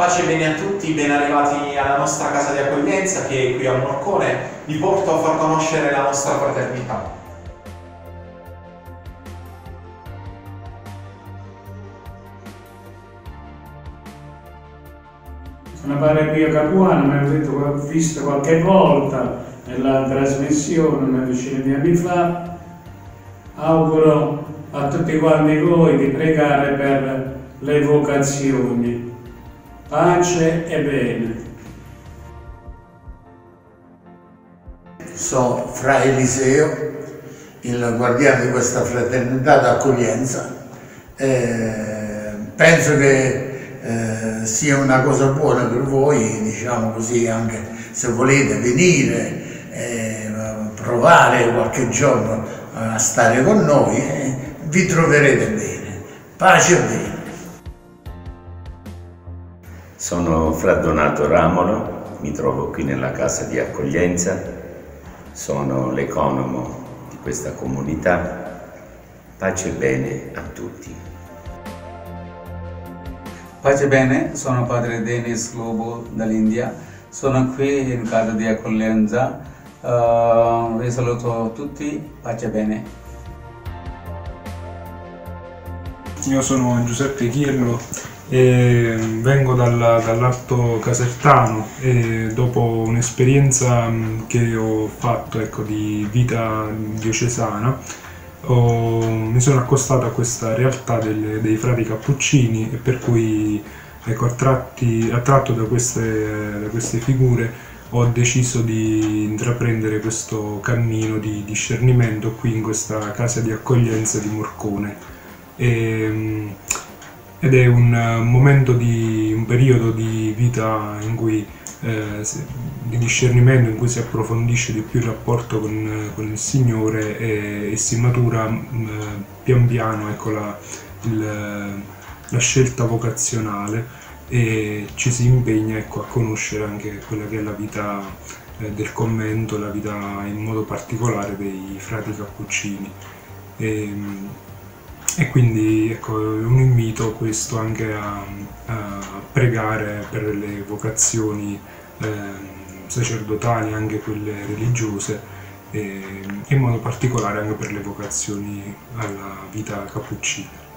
Pace e bene a tutti, ben arrivati alla nostra casa di accoglienza che è qui a Morcone. Vi porto a far conoscere la nostra fraternità. Sono padre Pio Capuano, mi ho visto qualche volta nella trasmissione una decina di anni fa. Auguro a tutti quanti voi di pregare per le vocazioni pace e bene. Sono Fra Eliseo, il guardiano di questa fraternità d'accoglienza. Eh, penso che eh, sia una cosa buona per voi, diciamo così, anche se volete venire, eh, provare qualche giorno a stare con noi, eh, vi troverete bene. Pace e bene. Sono Fra Donato Ramolo, mi trovo qui nella casa di accoglienza, sono l'economo di questa comunità. Pace e bene a tutti. Pace e bene, sono padre Denis Lobo dall'India, sono qui in casa di accoglienza, uh, vi saluto tutti, pace e bene. Io sono Giuseppe Chiello e vengo dalla, dall'Alto Casertano e dopo un'esperienza che ho fatto ecco, di vita diocesana ho, mi sono accostato a questa realtà delle, dei frati cappuccini e per cui ecco, attratti, attratto da queste, da queste figure ho deciso di intraprendere questo cammino di discernimento qui in questa casa di accoglienza di Morcone. E, ed è un eh, momento di un periodo di vita in cui eh, di discernimento in cui si approfondisce di più il rapporto con, eh, con il Signore e, e si matura mh, mm, pian piano ecco, la, il, la, scelta vocazionale e ci si impegna ecco, a conoscere anche quella che è la vita eh, del convento, la vita in modo particolare dei frati cappuccini. E, e quindi ecco, un invito questo anche a, a pregare per le vocazioni eh, sacerdotali, anche quelle religiose, e in modo particolare anche per le vocazioni alla vita cappuccina.